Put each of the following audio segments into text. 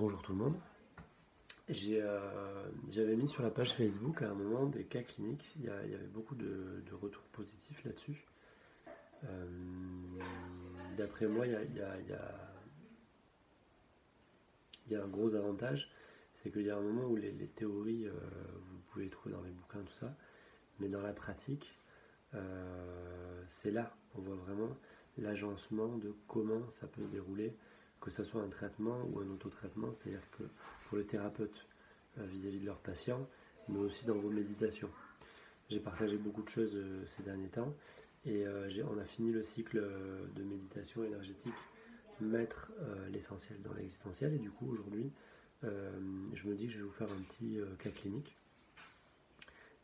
Bonjour tout le monde. Euh, j'avais mis sur la page Facebook à un moment des cas cliniques. Il y, avait beaucoup de, retours positifs là-dessus. Euh, d'après moi, il y, a, un gros avantage, c'est qu'il y a un moment où les, théories, euh, vous pouvez les trouver dans les bouquins, tout ça, mais dans la pratique, c'est là, on voit vraiment l'agencement de comment ça peut se dérouler que ce soit un traitement ou un autotraitement, c'est-à-dire que pour le thérapeute euh, vis-à-vis de leurs patients, mais aussi dans vos méditations. J'ai partagé beaucoup de choses euh, ces derniers temps et euh, on a fini le cycle de méditation énergétique, mettre l'essentiel dans l'existentiel et du coup aujourd'hui je me dis que je vais vous faire un petit cas clinique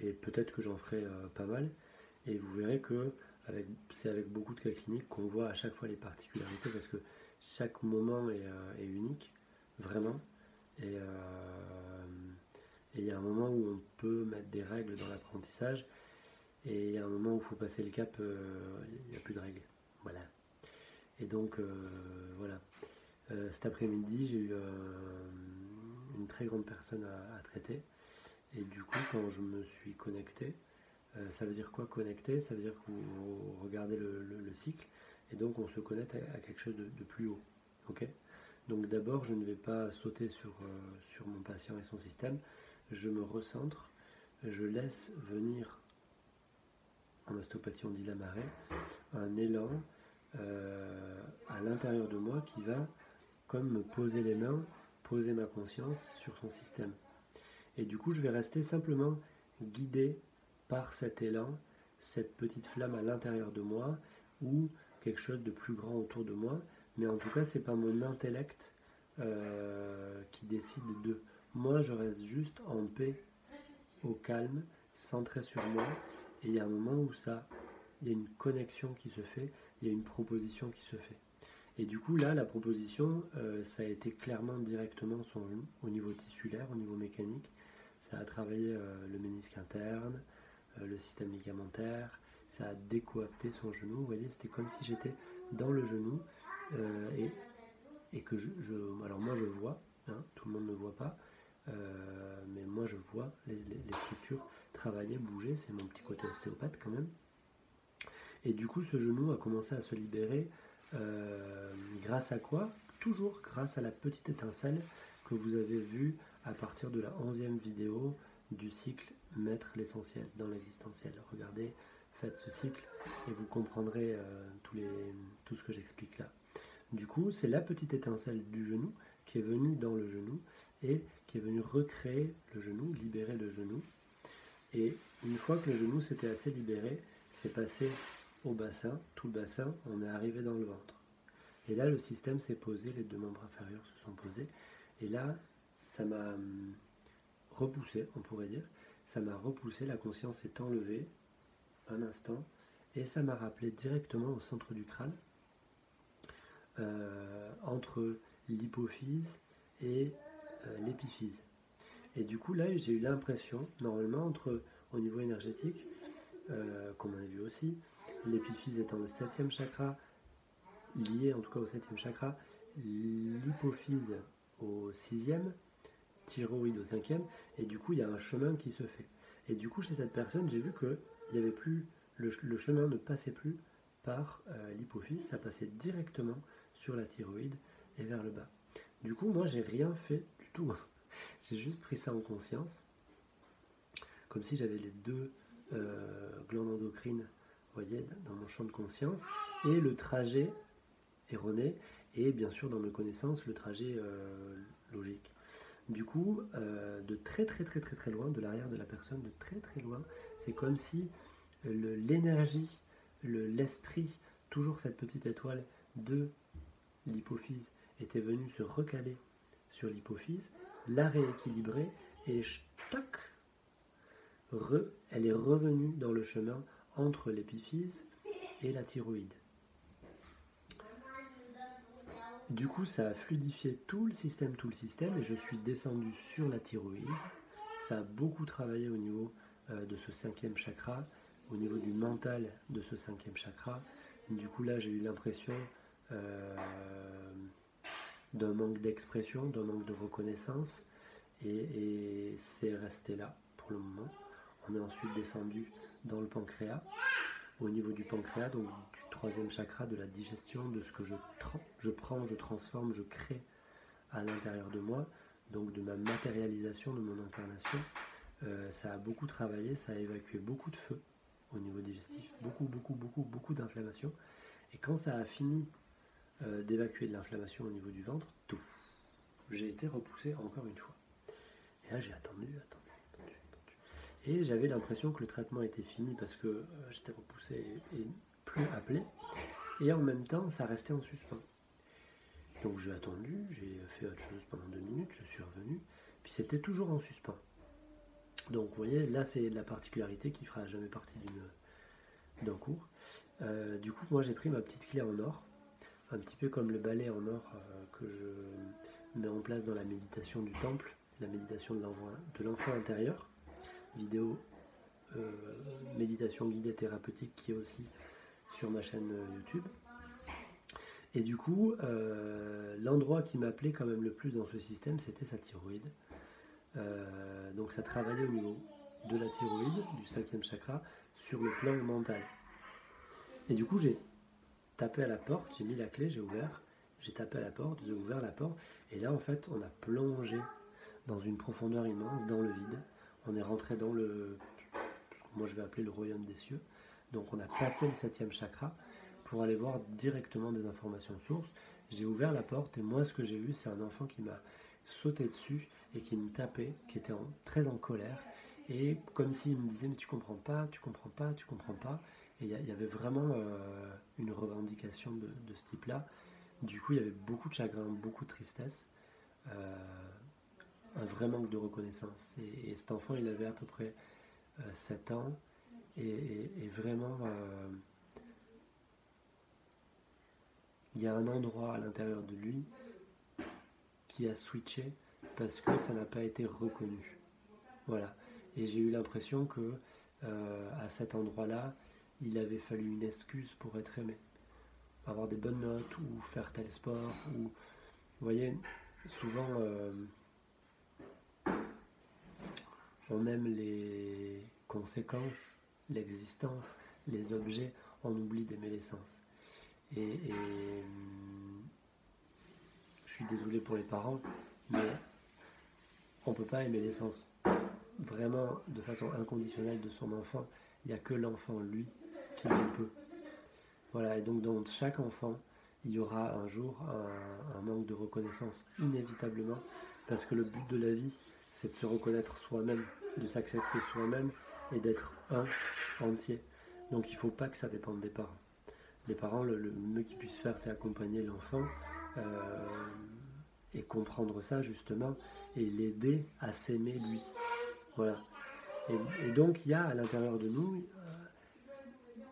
et peut-être que j'en ferai pas mal et vous verrez que c'est avec beaucoup de cas cliniques qu'on voit à chaque fois les particularités parce que chaque moment est, euh, unique, vraiment. Euh, et il y a un moment où on peut mettre des règles dans l'apprentissage, et il y a un moment où il faut passer le cap, euh, il n'y a plus de règles. Voilà. Et donc, voilà. cet après-midi, j'ai eu une très grande personne à, traiter. Et du coup, quand je me suis connecté, ça veut dire quoi connecter Ça veut dire que vous, regardez le, cycle et donc on se connecte à, quelque chose de, plus haut. donc d'abord, je ne vais pas sauter sur, euh, sur mon patient et son système, je me recentre, je laisse venir, en ostéopathie on dit la marée, un élan euh, à l'intérieur de moi qui va comme me poser les mains, poser ma conscience sur son système. Et du coup, je vais rester simplement guidé par cet élan, cette petite flamme à l'intérieur de moi, ou quelque chose de plus grand autour de moi. Mais en tout cas, c'est pas mon intellect euh, qui décide de. Moi, je reste juste en paix, au calme, centré sur moi. Et il y a un moment où ça, il y a une connexion qui se fait, il y a une proposition qui se fait. Et du coup, là, la proposition, euh, ça a été clairement directement son, au niveau tissulaire, au niveau mécanique. Ça a travaillé euh, le ménisque interne, le système ligamentaire, ça a décoapté son genou. Vous voyez, c'était comme si j'étais dans le genou euh, et, que je, Alors moi je vois, hein, tout le monde ne voit pas, euh, mais moi je vois les, structures travailler, bouger, c'est mon petit côté ostéopathe quand même. Et du coup ce genou a commencé à se libérer euh, grâce à quoi? Toujours grâce à la petite étincelle que vous avez vue à partir de la onzième vidéo du cycle Mettre l'essentiel dans l'existentiel. Regardez faites ce cycle et vous comprendrez euh, tout ce que j'explique là. Du coup, c'est la petite étincelle du genou qui est venue dans le genou et qui est venue recréer le genou, libérer le genou. Et une fois que le genou s'était assez libéré, c'est passé au bassin, tout le bassin, on est arrivé dans le ventre. Et là, le système s'est posé, les deux membres inférieurs se sont posés. Et là, ça m'a hum, repoussé, on pourrait dire. Ça m'a repoussé, la conscience est enlevée, un instant et ça m'a rappelé directement au centre du crâne, euh, entre l'hypophyse et euh, l'épiphyse. Et du coup, là, j'ai eu l'impression, normalement, entre au niveau énergétique, euh, comme on a vu aussi, l'épiphyse étant le septième chakra, lié en tout cas au septième chakra, l'hypophyse au sixième, thyroïde au cinquième, et du coup, il y a un chemin qui se fait. Et du coup, chez cette personne, j'ai vu que il avait plus, le, chemin ne passait plus par euh, l'hypophyse, ça passait directement sur la thyroïde et vers le bas. Du coup, moi, j'ai rien fait du tout. j'ai juste pris ça en conscience, comme si j'avais les deux euh, glandes endocrines, voyez, dans mon champ de conscience, et le trajet erroné, et bien sûr, dans mes connaissances, le trajet euh, logique. Du coup, de très très très très très loin, de l'arrière de la personne, de très très loin, c'est comme si l'énergie, l'esprit, toujours cette petite étoile de l'hypophyse était venue se recaler sur l'hypophyse, la rééquilibrer et stock, elle est revenue dans le chemin entre l'épiphyse et la thyroïde. Du coup, ça a fluidifié tout le système, tout le système, et je suis descendu sur la thyroïde. Ça a beaucoup travaillé au niveau euh, de ce cinquième chakra, au niveau du mental de ce cinquième chakra. Du coup, là, j'ai eu l'impression euh, d'un manque d'expression, d'un manque de reconnaissance. Et, c'est resté là pour le moment. On est ensuite descendu dans le pancréas, au niveau du pancréas, donc du troisième chakra, de la digestion, de ce que je, prends, je transforme, je crée à l'intérieur de moi, donc de ma matérialisation, de mon incarnation. Euh, ça a beaucoup travaillé, ça a évacué beaucoup de feu au niveau digestif, beaucoup, beaucoup, beaucoup, beaucoup d'inflammation. Et quand ça a fini euh, d'évacuer de l'inflammation au niveau du ventre, tout, j'ai été repoussé encore une fois. Et là, j'ai attendu, attendu, attendu, attendu. Et j'avais l'impression que le traitement était fini parce que euh, j'étais repoussé et, plus appelé. Et en même temps, ça restait en suspens. Donc j'ai attendu, j'ai fait autre chose pendant deux minutes, je suis revenu, puis c'était toujours en suspens. Donc vous voyez, là c'est la particularité qui fera jamais partie d'un cours. Euh, du coup, moi j'ai pris ma petite clé en or un petit peu comme le balai en or euh, que je mets en place dans la méditation du temple, la méditation de l'enfant intérieur, vidéo euh, méditation guidée thérapeutique qui est aussi sur ma chaîne YouTube. Et du coup, l'endroit qui m'appelait quand même le plus dans ce système, c'était sa thyroïde. Donc ça travaillait au niveau de la thyroïde, du cinquième chakra, sur le plan mental. Et du coup, j'ai tapé à la porte, j'ai mis la clé, j'ai ouvert, j'ai tapé à la porte, j'ai ouvert la porte, et là en fait on a plongé dans une profondeur immense, dans le vide. On est rentré dans le, moi je vais appeler le royaume des cieux. Donc on a passé le septième chakra pour aller voir directement des informations sources. J'ai ouvert la porte et moi ce que j'ai vu c'est un enfant qui m'a sauté dessus et qui me tapait, qui était très en colère et comme s'il me disait mais tu comprends pas, tu comprends pas, tu comprends pas. Et il y, avait vraiment euh, une revendication de, ce type-là. Du coup, il y avait beaucoup de chagrin, beaucoup de tristesse, euh, un vrai manque de reconnaissance. Et, cet enfant, il avait à peu près 7 euh, ans. Et, vraiment, il y a un endroit à l'intérieur de lui qui a switché parce que ça n'a pas été reconnu. Voilà. Et j'ai eu l'impression que à cet endroit-là, il avait fallu une excuse pour être aimé. Avoir des bonnes notes ou faire tel sport. Ou... Vous voyez, souvent euh, on aime les conséquences, l'existence, les objets, on oublie d'aimer l'essence. Et, et, désolé pour les parents, mais on ne peut pas aimer l'essence vraiment de façon inconditionnelle de son enfant. Il n'y a que l'enfant, lui, peut. Voilà, et donc dans chaque enfant, il y aura un jour un, manque de reconnaissance, inévitablement, parce que le but de la vie, c'est de se reconnaître soi-même, de s'accepter soi-même et d'être un entier. Donc il ne faut pas que ça dépende des parents. Les parents, le, mieux qu'ils puissent faire, c'est accompagner l'enfant et comprendre ça justement et l'aider à s'aimer lui. Voilà. Et, donc il y a à l'intérieur de nous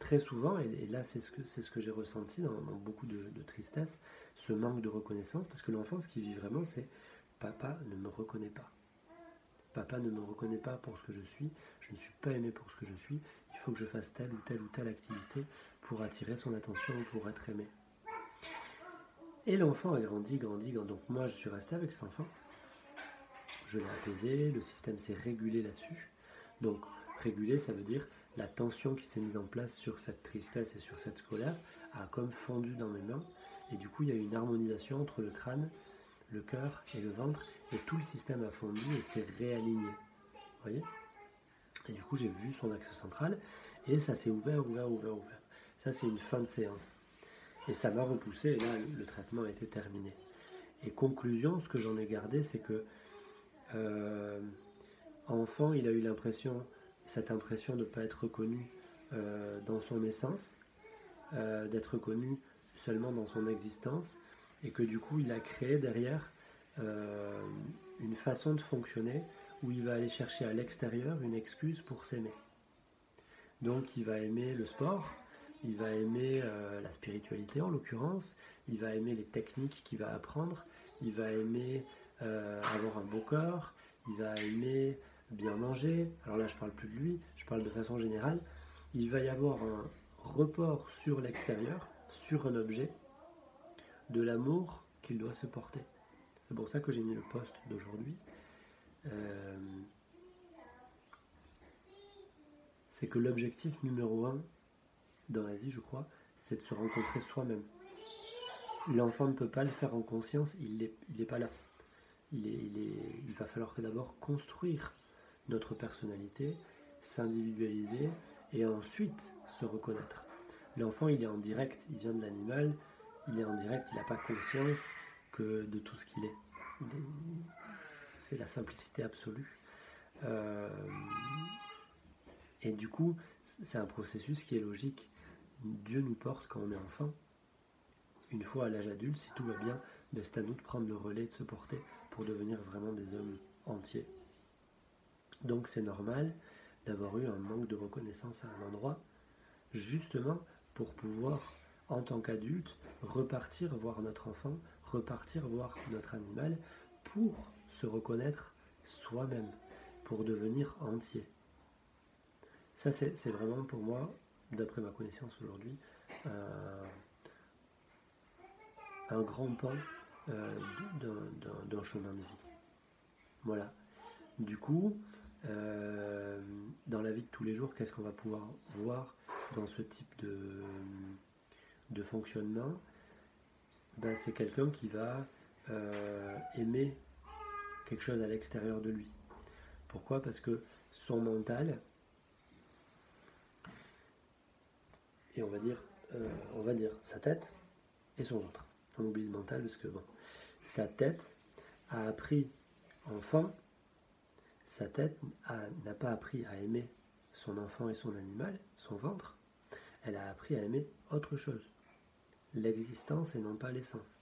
très souvent, et, là c'est ce que, c'est ce que j'ai ressenti dans, beaucoup de, tristesse, ce manque de reconnaissance, parce que l'enfant, ce qu'il vit vraiment, c'est papa ne me reconnaît pas. Papa ne me reconnaît pas pour ce que je suis, je ne suis pas aimé pour ce que je suis, il faut que je fasse telle ou telle ou telle activité pour attirer son attention, pour être aimé. Et l'enfant a grandi, grandi, grandi. Donc moi, je suis resté avec cet enfant. Je l'ai apaisé, le système s'est régulé là-dessus. Donc, régulé, ça veut dire la tension qui s'est mise en place sur cette tristesse et sur cette colère a comme fondu dans mes mains. Et du coup, il y a une harmonisation entre le crâne, le cœur et le ventre. Et tout le système a fondu et s'est réaligné. Vous voyez? Et du coup, j'ai vu son axe central. Et ça s'est ouvert, ouvert, ouvert, ouvert. Ça, c'est une fin de séance. Et ça m'a repoussé. Et là, le traitement a été terminé. Et conclusion, ce que j'en ai gardé, c'est que euh, enfant, il a eu l'impression cette impression de ne pas être reconnu euh, dans son essence, euh, d'être reconnu seulement dans son existence, et que du coup il a créé derrière une façon de fonctionner où il va aller chercher à l'extérieur une excuse pour s'aimer. Donc il va aimer le sport, il va aimer la spiritualité en l'occurrence, il va aimer les techniques qu'il va apprendre, il va aimer avoir un beau corps, il va aimer bien manger, alors là je parle plus de lui, je parle de façon générale, il va y avoir un report sur l'extérieur, sur un objet, de l'amour qu'il doit se porter. C'est pour ça que j'ai mis le poste d'aujourd'hui. Euh, c'est que l'objectif numéro un dans la vie, je crois, c'est de se rencontrer soi-même. L'enfant ne peut pas le faire en conscience, il n'est pas là. Il, va falloir que d'abord construire notre personnalité, s'individualiser et ensuite se reconnaître. L'enfant, il est en direct, il vient de l'animal, il est en direct, il n'a pas conscience que de tout ce qu'il est. C'est la simplicité absolue. Euh, et du coup, c'est un processus qui est logique. Dieu nous porte quand on est enfant. Une fois à l'âge adulte, si tout va bien, ben, c'est à nous de prendre le relais, de se porter pour devenir vraiment des hommes entiers. Donc c'est normal d'avoir eu un manque de reconnaissance à un endroit, justement pour pouvoir, en tant qu'adulte, repartir voir notre enfant, repartir voir notre animal, pour se reconnaître soi-même, pour devenir entier. Ça, c'est vraiment pour moi, d'après ma connaissance aujourd'hui, euh, un grand pan euh, d'un chemin de vie. Voilà. Du coup, euh, dans la vie de tous les jours, qu'est-ce qu'on va pouvoir voir dans ce type de, fonctionnement? Ben, C'est quelqu'un qui va aimer quelque chose à l'extérieur de lui. Pourquoi? Parce que son mental, et on va dire, euh, on va dire sa tête et son ventre. On oublie le mental parce que bon, sa tête a appris enfant, sa tête n'a pas appris à aimer son enfant et son animal, son ventre, elle a appris à aimer autre chose, l'existence et non pas l'essence.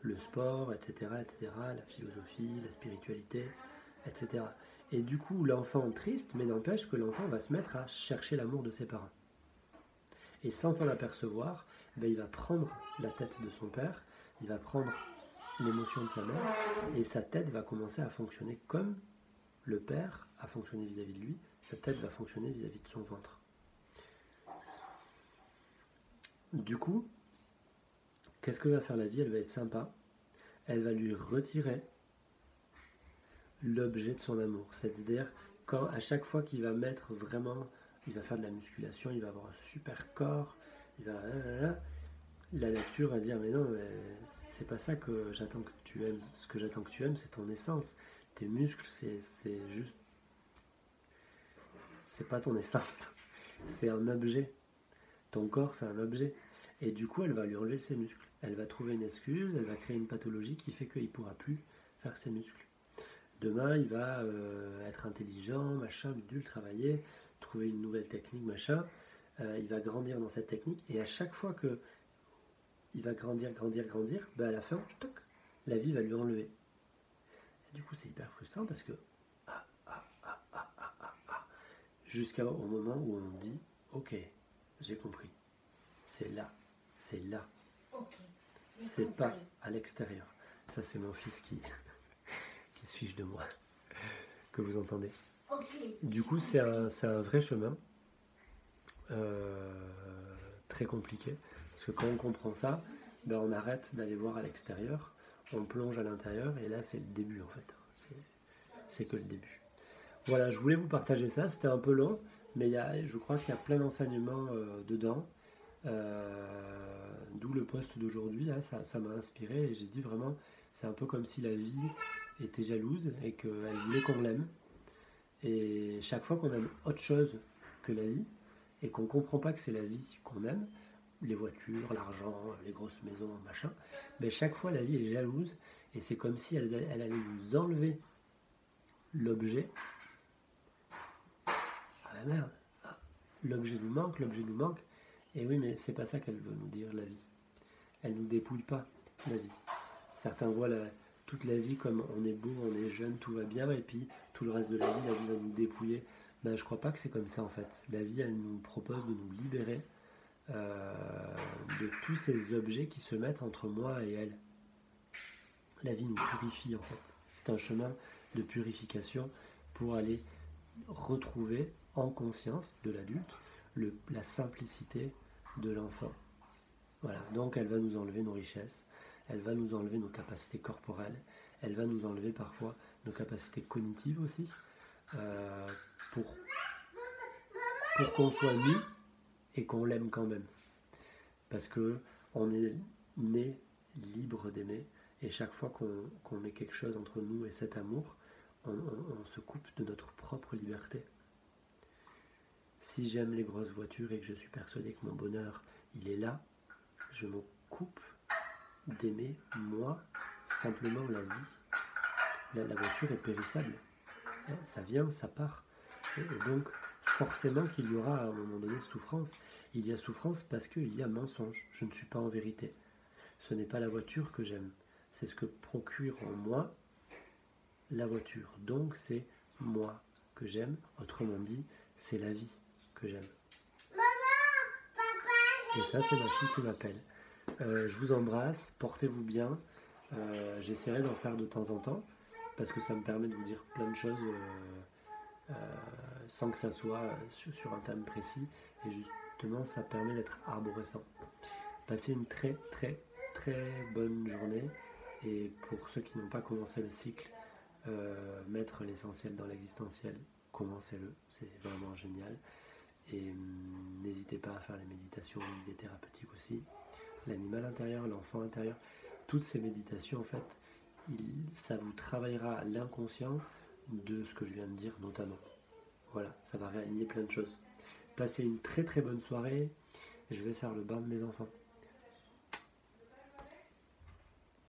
Le sport, etc., etc., la philosophie, la spiritualité, etc. Et du coup, l'enfant triste, mais n'empêche que l'enfant va se mettre à chercher l'amour de ses parents. Et sans s'en apercevoir, ben, il va prendre la tête de son père, il va prendre l'émotion de sa mère, et sa tête va commencer à fonctionner comme le père a fonctionné vis-à-vis de lui, sa tête va fonctionner vis-à-vis de son ventre. Du coup, qu'est-ce que va faire la vie? Elle va être sympa. Elle va lui retirer l'objet de son amour. C'est-à-dire, quand à chaque fois qu'il va mettre vraiment il va faire de la musculation, il va avoir un super corps, il va. La nature va dire mais non, c'est pas ça que j'attends que tu aimes. Ce que j'attends que tu aimes, c'est ton essence. Tes muscles, c'est juste. C'est pas ton essence. C'est un objet. Ton corps, c'est un objet. Et du coup, elle va lui enlever ses muscles. Elle va trouver une excuse, elle va créer une pathologie qui fait qu'il ne pourra plus faire ses muscles. Demain, il va euh, être intelligent, machin, dû travailler, trouver une nouvelle technique, machin. Euh, il va grandir dans cette technique et à chaque fois que il va grandir, grandir, grandir, ben à la fin, toc, la vie va lui enlever. du coup, c'est hyper frustrant parce que ah, ah, ah, ah, ah, ah, ah jusqu'au moment où on dit ok, j'ai compris, c'est là, c'est là, c'est pas à l'extérieur. Ça, c'est mon fils qui, qui se fiche de moi, que vous entendez. Du coup, c'est un, vrai chemin euh, très compliqué. Parce que quand on comprend ça, ben on arrête d'aller voir à l'extérieur, on plonge à l'intérieur, et là, c'est le début en fait. C'est que le début. Voilà, je voulais vous partager ça. C'était un peu long, mais y a, je crois qu'il y a plein d'enseignements euh, dedans. Euh, d'où le poste d'aujourd'hui, ça m'a inspiré et j'ai dit vraiment, c'est un peu comme si la vie était jalouse et qu'elle voulait qu'on l'aime. Et chaque fois qu'on aime autre chose que la vie, et qu'on ne comprend pas que c'est la vie qu'on aime, les voitures, l'argent, les grosses maisons, machin, mais chaque fois la vie est jalouse, et c'est comme si elle, allait nous enlever l'objet. Ah la merde, ah, l'objet nous manque, l'objet nous manque, et oui, mais c'est pas ça qu'elle veut nous dire, la vie. Elle nous dépouille pas, la vie. Certains voient la, toute la vie comme on est beau, on est jeune, tout va bien, et puis tout le reste de la vie, la vie va nous dépouiller. Ben, je crois pas que c'est comme ça en fait. La vie, elle nous propose de nous libérer euh, de tous ces objets qui se mettent entre moi et elle. La vie nous purifie en fait. C'est un chemin de purification pour aller retrouver en conscience de l'adulte la simplicité de l'enfant. Voilà, donc elle va nous enlever nos richesses, elle va nous enlever nos capacités corporelles, elle va nous enlever parfois nos capacités cognitives aussi, euh, pour, pour qu'on soit nu et qu'on l'aime quand même. Parce que on est né libre d'aimer, et chaque fois qu'on met quelque chose entre nous et cet amour, on, se coupe de notre propre liberté. Si j'aime les grosses voitures et que je suis persuadé que mon bonheur, il est là, je me coupe d'aimer moi simplement la vie. La, voiture est périssable. Ça vient, ça part. Et, donc, forcément qu'il y aura à un moment donné souffrance. Il y a souffrance parce qu'il y a mensonge. Je ne suis pas en vérité. Ce n'est pas la voiture que j'aime. C'est ce que procure en moi la voiture. Donc c'est moi que j'aime. Autrement dit, c'est la vie que j'aime. Et ça, c'est ma fille qui m'appelle. Euh, je vous embrasse, portez-vous bien. Euh, j'essaierai d'en faire de temps en temps parce que ça me permet de vous dire plein de choses euh, sans que ça soit sur, un thème précis. Et justement, ça permet d'être arborescent. Passez une très très très bonne journée. Et pour ceux qui n'ont pas commencé le cycle, mettre l'essentiel dans l'existentiel, commencez-le. C'est vraiment génial. Et hum, n'hésitez pas à faire les méditations, les thérapeutiques aussi l'animal intérieur, l'enfant intérieur. Toutes ces méditations, en fait, ça vous travaillera l'inconscient de ce que je viens de dire notamment. Voilà, ça va réaligner plein de choses. Passez une très très bonne soirée. Je vais faire le bain de mes enfants.